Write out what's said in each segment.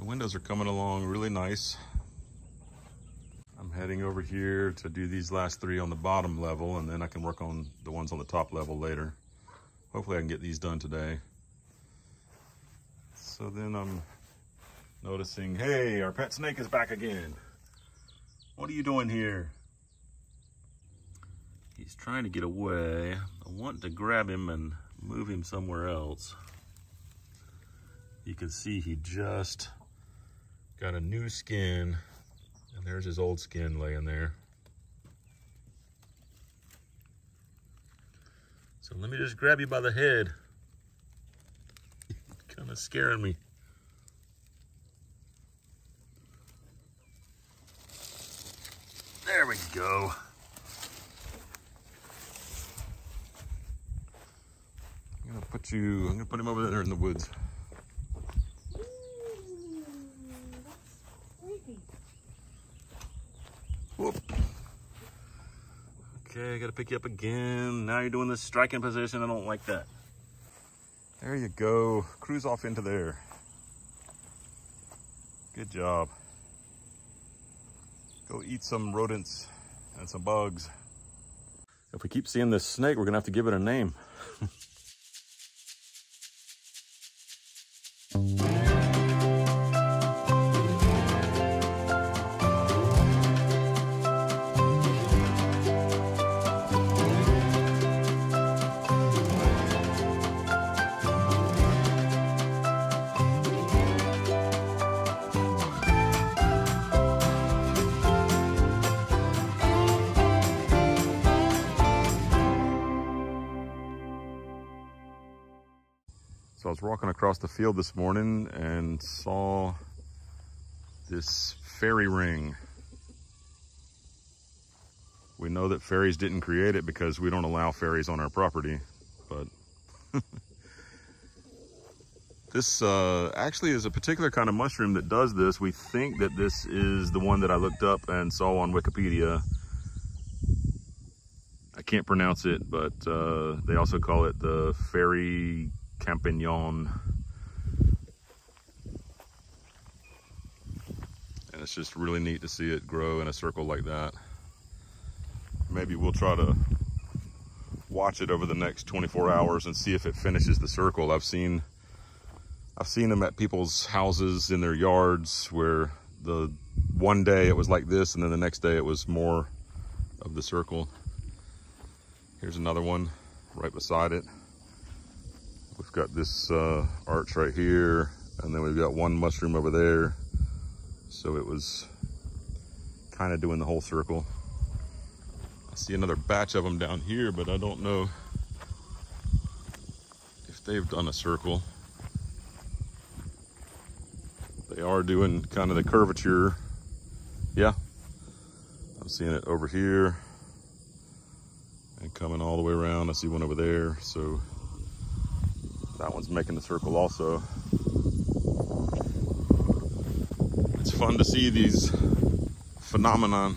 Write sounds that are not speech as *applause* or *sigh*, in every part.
The windows are coming along really nice. I'm heading over here to do these last three on the bottom level and then I can work on the ones on the top level later. Hopefully I can get these done today. So then I'm noticing, hey, our pet snake is back again. What are you doing here? He's trying to get away. I want to grab him and move him somewhere else. You can see he just got a new skin and there's his old skin laying there. So let me just grab you by the head. *laughs* kind of scaring me. There we go. I'm gonna put you, I'm gonna put him over there in the woods. Whoop. Okay, I gotta pick you up again. Now you're doing this striking position. I don't like that. There you go. Cruise off into there. Good job. Go eat some rodents and some bugs. If we keep seeing this snake, we're gonna have to give it a name. *laughs* So I was walking across the field this morning and saw this fairy ring. We know that fairies didn't create it because we don't allow fairies on our property, but *laughs* this uh, actually is a particular kind of mushroom that does this. We think that this is the one that I looked up and saw on Wikipedia. I can't pronounce it, but uh, they also call it the fairy Champignon. And it's just really neat to see it grow in a circle like that. Maybe we'll try to watch it over the next 24 hours and see if it finishes the circle. I've seen I've seen them at people's houses in their yards where the one day it was like this and then the next day it was more of the circle. Here's another one right beside it. We've got this uh, arch right here, and then we've got one mushroom over there. So it was kind of doing the whole circle. I see another batch of them down here, but I don't know if they've done a circle. They are doing kind of the curvature. Yeah, I'm seeing it over here and coming all the way around. I see one over there. So that one's making the circle also. It's fun to see these phenomenon.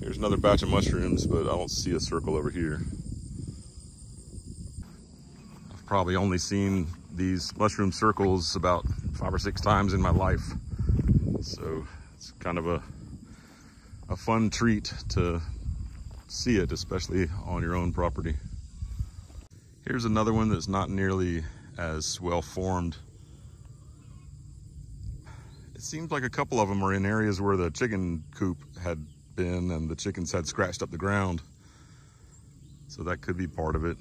Here's another batch of mushrooms, but I don't see a circle over here. I've probably only seen these mushroom circles about five or six times in my life. So it's kind of a, a fun treat to see it, especially on your own property. Here's another one that's not nearly as well formed. It seems like a couple of them are in areas where the chicken coop had been and the chickens had scratched up the ground. So that could be part of it.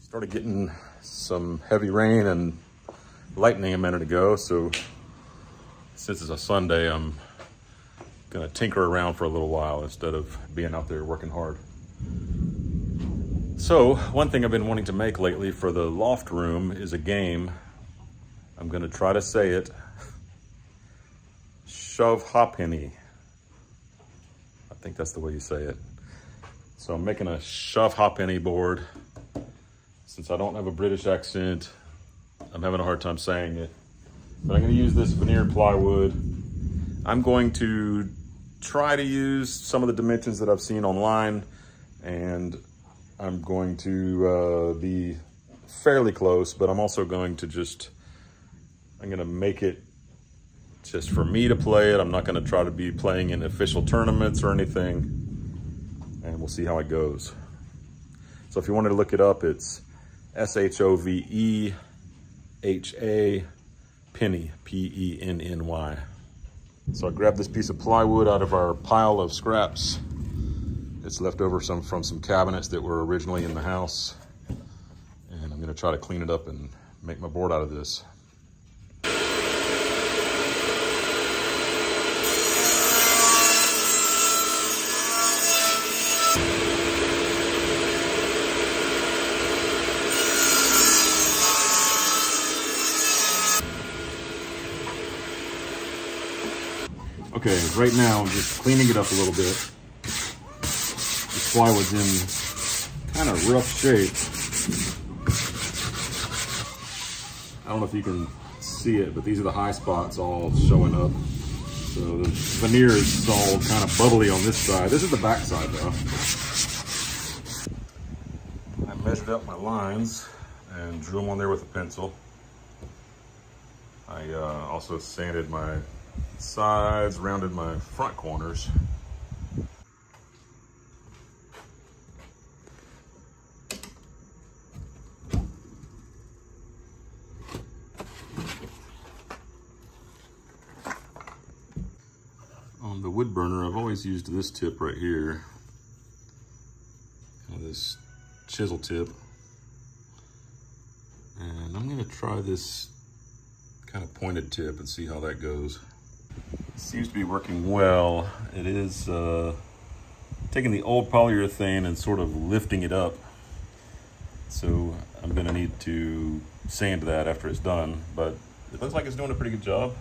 Started getting some heavy rain and lightning a minute ago. So since it's a Sunday, I'm gonna tinker around for a little while instead of being out there working hard. So one thing I've been wanting to make lately for the loft room is a game. I'm gonna try to say it. Shove Ha Penny. I think that's the way you say it. So I'm making a Shove Ha Penny board. Since I don't have a British accent, I'm having a hard time saying it. But I'm gonna use this veneer plywood. I'm going to try to use some of the dimensions that I've seen online and I'm going to uh, be fairly close, but I'm also going to just, I'm gonna make it just for me to play it. I'm not gonna try to be playing in official tournaments or anything. And we'll see how it goes. So if you wanted to look it up, it's S-H-O-V-E-H-A Penny, P-E-N-N-Y. So I grabbed this piece of plywood out of our pile of scraps. It's left over some from some cabinets that were originally in the house. And I'm gonna try to clean it up and make my board out of this. Okay, right now I'm just cleaning it up a little bit. Plywood's in kind of rough shape. I don't know if you can see it, but these are the high spots all showing up. So the veneer is all kind of bubbly on this side. This is the back side though. I measured up my lines and drew them on there with a pencil. I uh, also sanded my sides, rounded my front corners. Wood burner, I've always used this tip right here. This chisel tip. And I'm gonna try this kind of pointed tip and see how that goes. Seems to be working well. It is uh, taking the old polyurethane and sort of lifting it up. So I'm gonna need to sand that after it's done, but it looks like it's doing a pretty good job.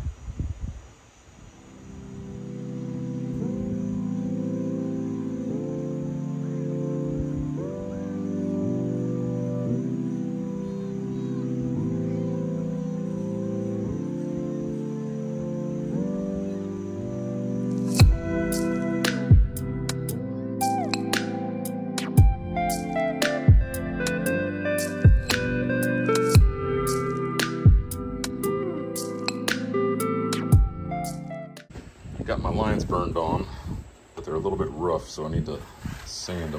Sand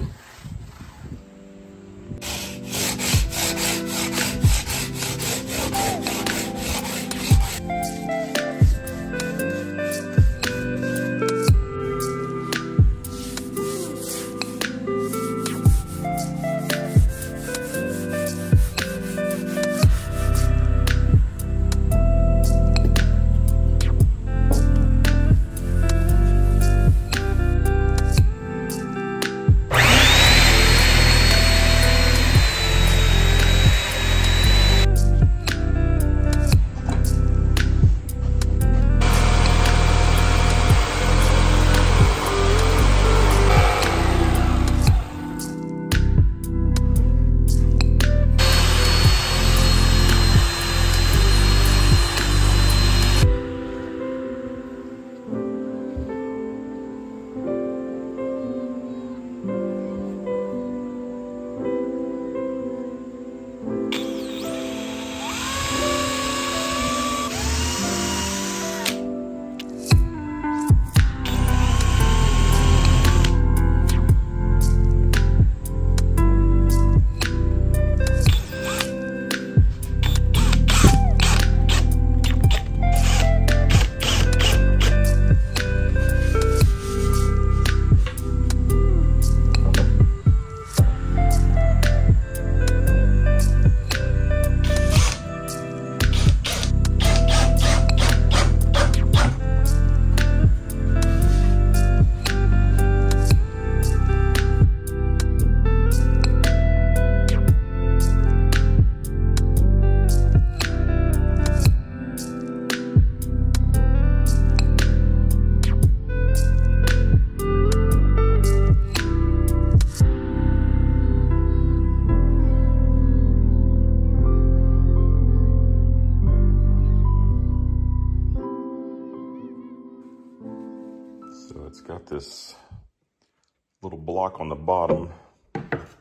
on the bottom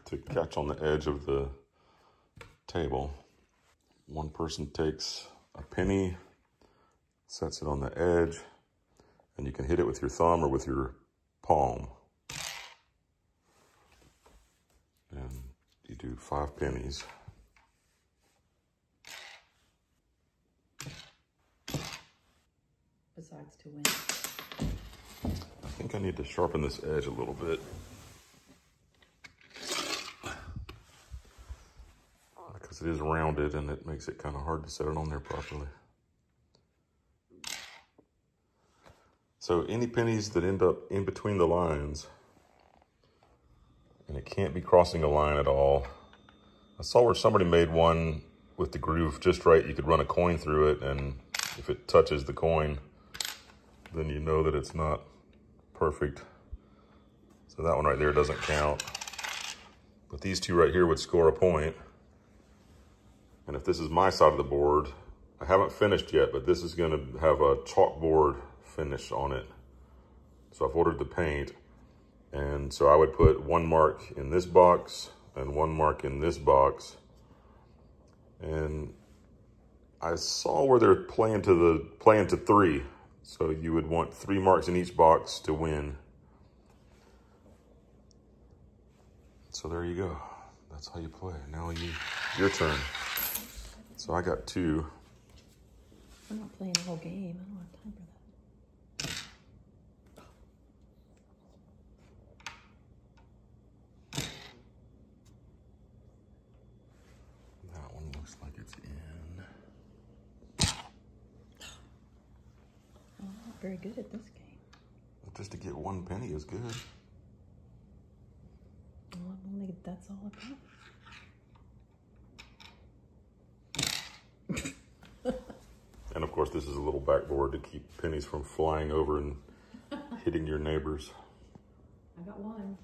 to catch on the edge of the table. One person takes a penny, Sets it on the edge and you can hit it with your thumb or with your palm. And you do five pennies. Besides to win. I think I need to sharpen this edge a little bit. Because it is rounded and it makes it kind of hard to set it on there properly. So any pennies that end up in between the lines, and it can't be crossing a line at all. I saw where somebody made one with the groove just right. You could run a coin through it, and if it touches the coin, then you know that it's not perfect. So that one right there doesn't count. But these two right here would score a point. And if this is my side of the board, I haven't finished yet, but this is gonna have a chalkboard finish on it. So I've ordered the paint. And so I would put one mark in this box and one mark in this box. And I saw where they're playing to the playing to three. So you would want three marks in each box to win. So there you go. That's how you play. Now you, your turn. So I got two. I'm not playing the whole game. I don't have time for that. That one looks like it's in. I'm not very good at this game. Just to get one penny is good. Well, only, that's all I got. And of course, this is a little backboard to keep pennies from flying over and hitting your neighbors. I got one.